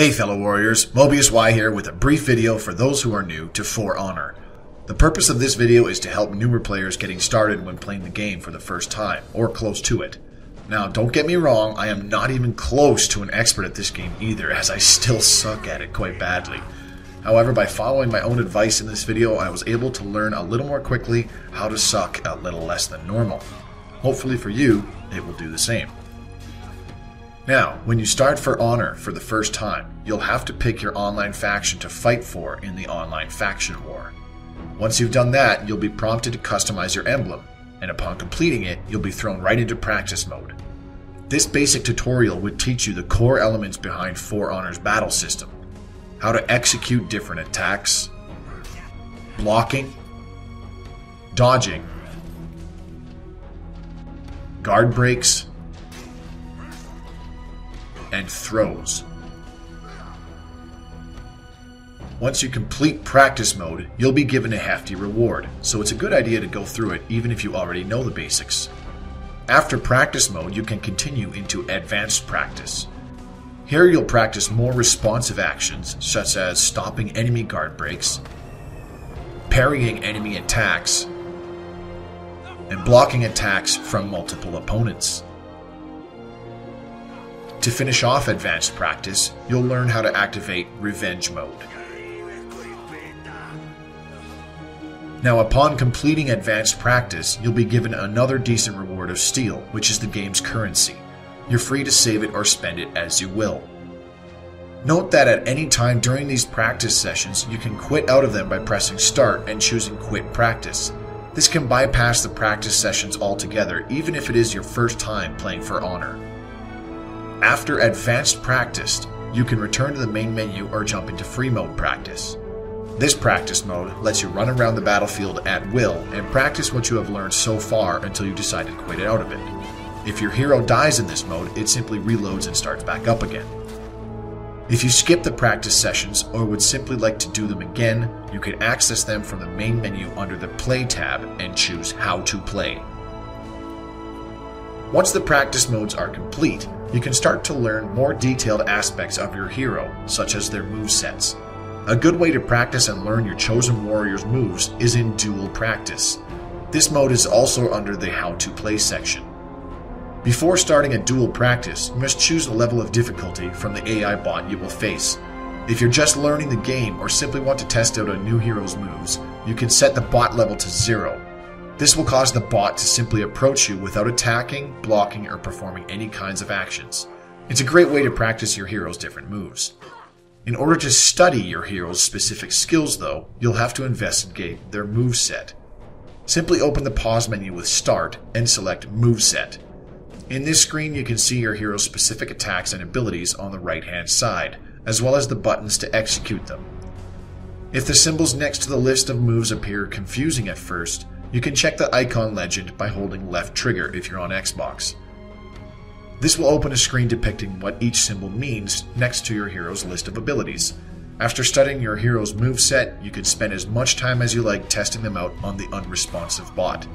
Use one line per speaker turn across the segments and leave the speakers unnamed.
Hey fellow warriors, Mobius Y here with a brief video for those who are new to For Honor. The purpose of this video is to help newer players getting started when playing the game for the first time, or close to it. Now don't get me wrong, I am not even close to an expert at this game either, as I still suck at it quite badly. However, by following my own advice in this video, I was able to learn a little more quickly how to suck a little less than normal. Hopefully for you, it will do the same. Now, when you start for Honor for the first time, you'll have to pick your online faction to fight for in the online faction war. Once you've done that, you'll be prompted to customize your emblem, and upon completing it, you'll be thrown right into practice mode. This basic tutorial would teach you the core elements behind For Honor's battle system, how to execute different attacks, blocking, dodging, guard breaks, and throws. Once you complete practice mode, you'll be given a hefty reward, so it's a good idea to go through it even if you already know the basics. After practice mode, you can continue into advanced practice. Here you'll practice more responsive actions, such as stopping enemy guard breaks, parrying enemy attacks, and blocking attacks from multiple opponents. To finish off advanced practice, you'll learn how to activate Revenge Mode. Now, upon completing advanced practice, you'll be given another decent reward of steel, which is the game's currency. You're free to save it or spend it as you will. Note that at any time during these practice sessions, you can quit out of them by pressing start and choosing quit practice. This can bypass the practice sessions altogether, even if it is your first time playing for Honor. After advanced practice, you can return to the main menu or jump into free mode practice. This practice mode lets you run around the battlefield at will and practice what you have learned so far until you decide to quit it out of it. If your hero dies in this mode, it simply reloads and starts back up again. If you skip the practice sessions or would simply like to do them again, you can access them from the main menu under the Play tab and choose How to Play. Once the practice modes are complete, you can start to learn more detailed aspects of your hero, such as their move sets. A good way to practice and learn your chosen warrior's moves is in duel practice. This mode is also under the How to Play section. Before starting a duel practice, you must choose the level of difficulty from the AI bot you will face. If you're just learning the game or simply want to test out a new hero's moves, you can set the bot level to zero. This will cause the bot to simply approach you without attacking, blocking, or performing any kinds of actions. It's a great way to practice your hero's different moves. In order to study your hero's specific skills, though, you'll have to investigate their moveset. Simply open the pause menu with Start and select Moveset. In this screen, you can see your hero's specific attacks and abilities on the right hand side, as well as the buttons to execute them. If the symbols next to the list of moves appear confusing at first, you can check the icon legend by holding left trigger if you're on Xbox. This will open a screen depicting what each symbol means next to your hero's list of abilities. After studying your hero's move set, you can spend as much time as you like testing them out on the unresponsive bot.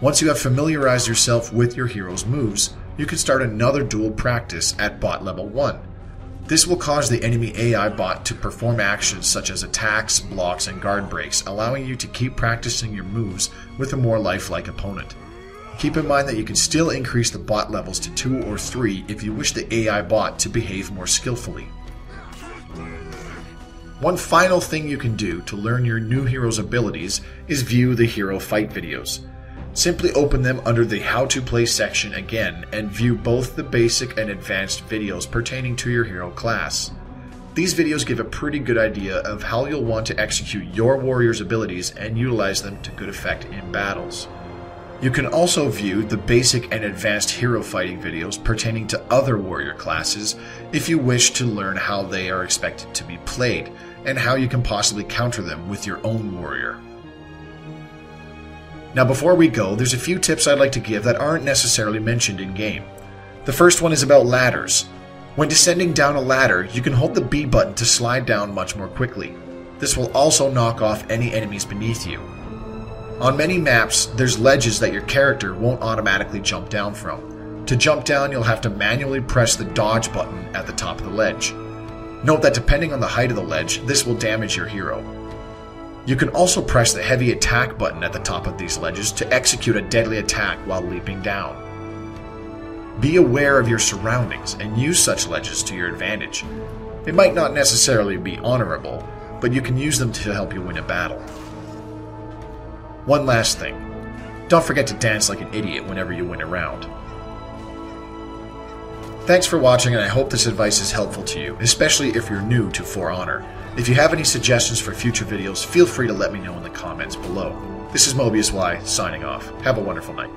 Once you have familiarized yourself with your hero's moves, you can start another duel practice at bot level 1. This will cause the enemy AI bot to perform actions such as attacks, blocks, and guard breaks, allowing you to keep practicing your moves with a more lifelike opponent. Keep in mind that you can still increase the bot levels to 2 or 3 if you wish the AI bot to behave more skillfully. One final thing you can do to learn your new hero's abilities is view the hero fight videos. Simply open them under the How to Play section again and view both the basic and advanced videos pertaining to your hero class. These videos give a pretty good idea of how you'll want to execute your warrior's abilities and utilize them to good effect in battles. You can also view the basic and advanced hero fighting videos pertaining to other warrior classes if you wish to learn how they are expected to be played and how you can possibly counter them with your own warrior. Now, before we go, there's a few tips I'd like to give that aren't necessarily mentioned in game. The first one is about ladders. When descending down a ladder, you can hold the B button to slide down much more quickly. This will also knock off any enemies beneath you. On many maps, there's ledges that your character won't automatically jump down from. To jump down, you'll have to manually press the dodge button at the top of the ledge. Note that depending on the height of the ledge, this will damage your hero. You can also press the heavy attack button at the top of these ledges to execute a deadly attack while leaping down. Be aware of your surroundings and use such ledges to your advantage. It might not necessarily be honorable, but you can use them to help you win a battle. One last thing. Don't forget to dance like an idiot whenever you win a round. Thanks for watching and I hope this advice is helpful to you, especially if you're new to For Honor. If you have any suggestions for future videos, feel free to let me know in the comments below. This is Mobius Y, signing off. Have a wonderful night.